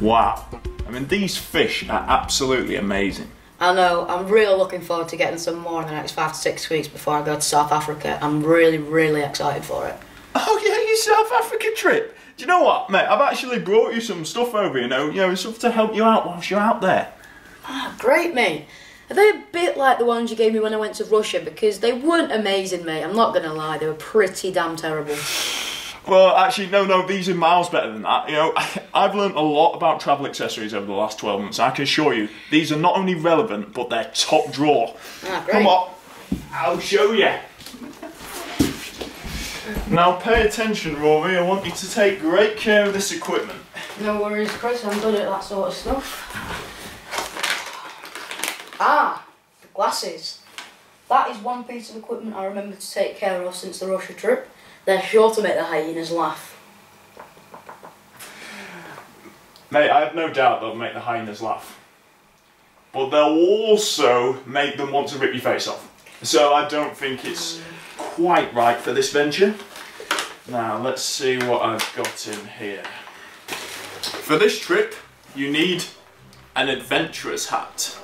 Wow. I mean, these fish are absolutely amazing. I know, I'm really looking forward to getting some more in the next five to six weeks before I go to South Africa. I'm really, really excited for it. Oh yeah, your South Africa trip. Do you know what, mate? I've actually brought you some stuff over, you know, you know, stuff to help you out whilst you're out there. Ah, great, mate. Are they a bit like the ones you gave me when I went to Russia? Because they weren't amazing, mate. I'm not gonna lie, they were pretty damn terrible. Well, actually, no, no, these are miles better than that. You know, I've learned a lot about travel accessories over the last 12 months. I can assure you, these are not only relevant, but they're top drawer. Ah. Come on, I'll show you. Now, pay attention, Rory. I want you to take great care of this equipment. No worries, Chris. I'm good at that sort of stuff. Ah, the glasses. That is one piece of equipment I remember to take care of since the Russia trip. They're sure to make the hyenas laugh. Mate, I have no doubt they'll make the hyenas laugh. But they'll also make them want to rip your face off. So I don't think it's quite right for this venture. Now, let's see what I've got in here. For this trip, you need an adventurer's hat.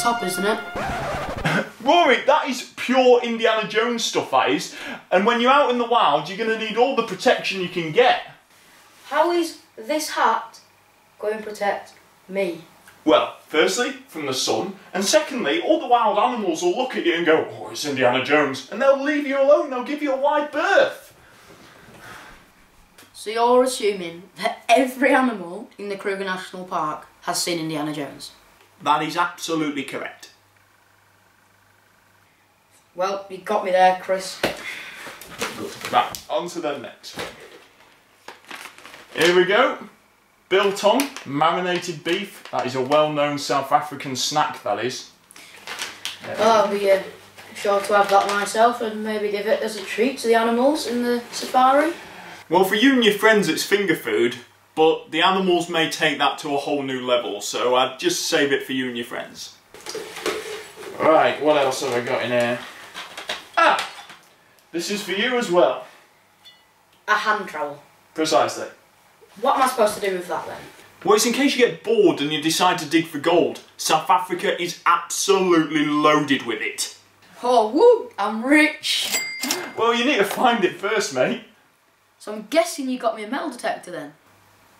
Top, isn't it? Rory, that is pure Indiana Jones stuff, that is. And when you're out in the wild, you're going to need all the protection you can get. How is this hat going to protect me? Well, firstly, from the sun, and secondly, all the wild animals will look at you and go, oh, it's Indiana Jones, and they'll leave you alone, they'll give you a wide berth. So you're assuming that every animal in the Kruger National Park has seen Indiana Jones? That is absolutely correct. Well, you got me there, Chris. Good. Right, on to the next one. Here we go. Biltong, marinated beef. That is a well-known South African snack, that is. Well, I'll be uh, sure to have that myself and maybe give it as a treat to the animals in the safari. Well, for you and your friends, it's finger food, but the animals may take that to a whole new level, so I'd just save it for you and your friends. Right, what else have I got in here? Ah! This is for you as well. A hand trowel. Precisely. What am I supposed to do with that then? Well, it's in case you get bored and you decide to dig for gold. South Africa is absolutely loaded with it. Oh, woo! I'm rich! Well, you need to find it first, mate. So I'm guessing you got me a metal detector then?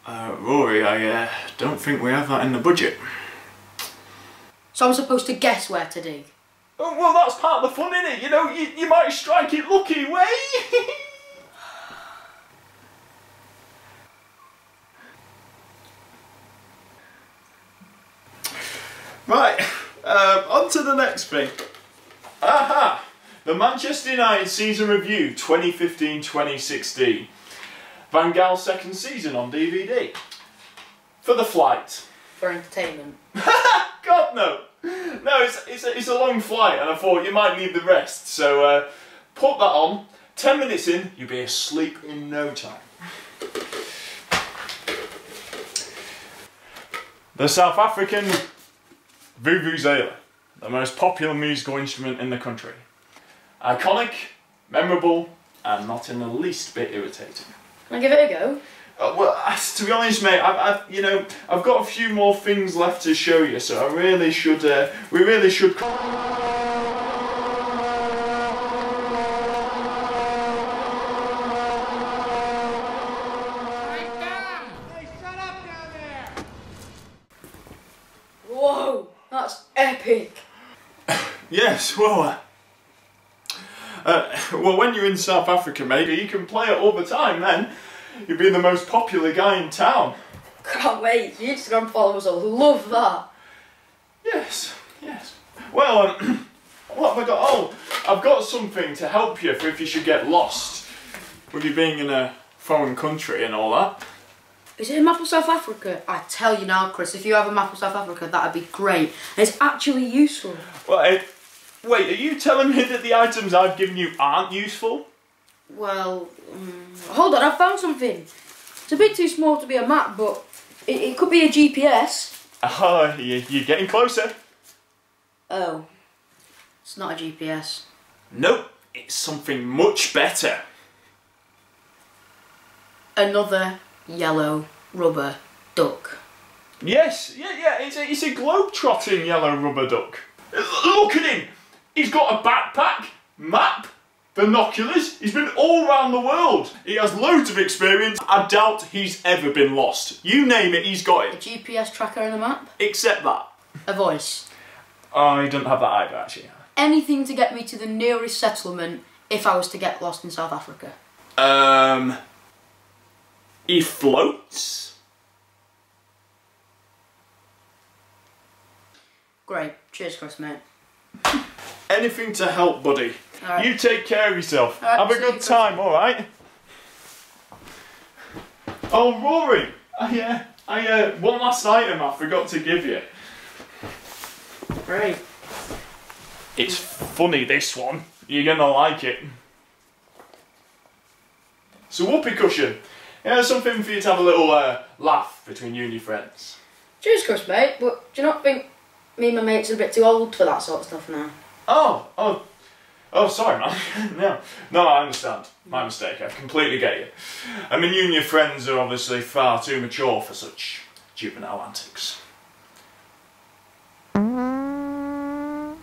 Uh, Rory, I uh, don't think we have that in the budget. So I'm supposed to guess where to dig? Oh, well, that's part of the fun, innit? You know, you, you might strike it lucky way. right, um, on to the next thing. Aha! The Manchester United Season Review 2015-2016. Van Gaal's second season on DVD. For the flight. For entertainment. God, no. No, it's, it's, a, it's a long flight and I thought you might need the rest. So uh, put that on. Ten minutes in, you'll be asleep in no time. The South African Vuvuzela, the most popular musical instrument in the country. Iconic, memorable, and not in the least bit irritating. Can I give it a go? Uh, well, to be honest, mate, I've, I've, you know, I've got a few more things left to show you, so I really should, uh, we really should. Whoa! That's epic! Yes, well, uh, well, when you're in South Africa, mate, you can play it all the time. Then You'd be the most popular guy in town. Can't wait. The Instagram followers will love that. Yes, yes. Well, um, what have I got? Oh, I've got something to help you for if you should get lost with you being in a foreign country and all that. Is it a map of South Africa? I tell you now, Chris, if you have a map of South Africa, that'd be great. And it's actually useful. Well, it, wait, are you telling me that the items I've given you aren't useful? Well, um, hold on, I found something. It's a bit too small to be a map, but it, it could be a GPS. Oh, you, you're getting closer. Oh. It's not a GPS. Nope, it's something much better. Another yellow rubber duck. Yes, yeah, yeah, it's a, it's a globe-trotting yellow rubber duck. Look at him! He's got a backpack, map, binoculars. He's been all around the world. He has loads of experience. I doubt he's ever been lost. You name it, he's got it. A. GPS tracker and a map. Except that. A voice. I he doesn't have that either, actually. Anything to get me to the nearest settlement if I was to get lost in South Africa. Um, he floats. Great. Cheers, Chris, mate. Anything to help, buddy. Alright. You take care of yourself. Alright, Have a good time, alright? Oh, Rory! I, uh, I, uh, one last item I forgot to give you. Great. It's funny, this one. You're gonna like it. So, whoopee cushion. Yeah, something for you to have a little uh, laugh between you and your friends. Cheers, Chris, mate. But do you not think me and my mates are a bit too old for that sort of stuff now? Oh, oh, oh, sorry, man. no, no, I understand. My mistake. I completely get you. I mean, you and your friends are obviously far too mature for such juvenile antics. Oh,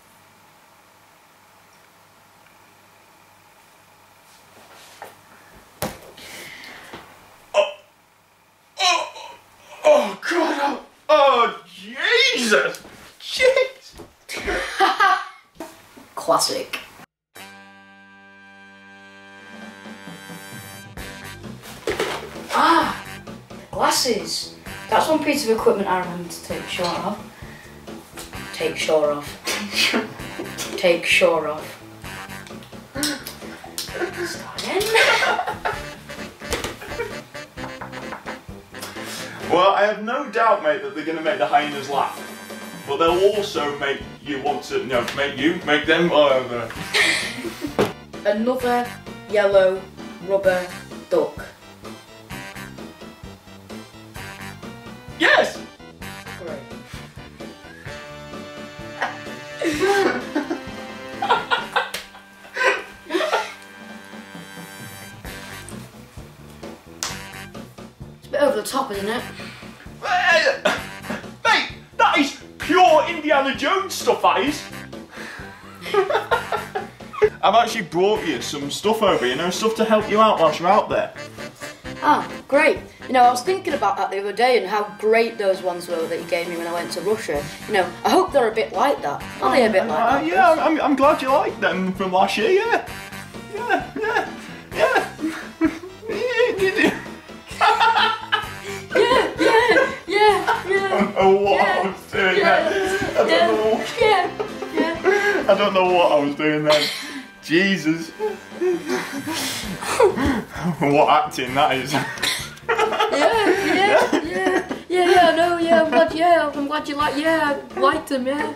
oh, oh, God! Oh, oh Jesus! Jeez! Classic. Ah, glasses. That's one piece of equipment I remember to take shore of. Take shore of. take shore of. Well, I have no doubt, mate, that they're going to make the hyenas laugh. But they'll also make you want to, no, make you, make them, whatever. Another yellow rubber duck. Yes! Great. it's a bit over the top, isn't it? Mate, that is pure Indiana Jones stuff, that is. I've actually brought you some stuff over, you know, stuff to help you out whilst you're out there. Ah, great. You know, I was thinking about that the other day and how great those ones were that you gave me when I went to Russia. You know, I hope they're a bit like that. Are they a bit like Uh, that? yeah, I'm, I'm glad you liked them from last year, yeah. Yeah, yeah, yeah. Yeah, you do. Don't know what I was doing then. Jesus. what acting that is. Yeah, yeah, yeah, yeah, yeah, no, yeah, I'm glad, yeah, I'm glad you like, yeah, I liked them, yeah.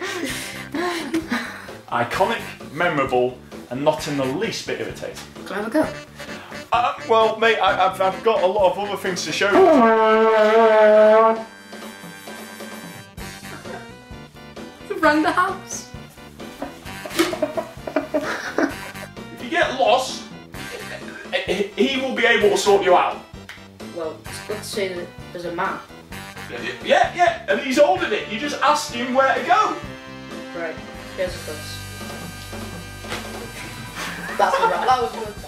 Iconic, memorable, and not in the least bit irritating. Can I have a go? Uh, well, mate, I, I've, I've got a lot of other things to show you. You've the house. Sort you out. Well, it's good to see that there's a map. Yeah, yeah, and he's holding it. You just asked him where to go. Right, here's the bus. That's that was good.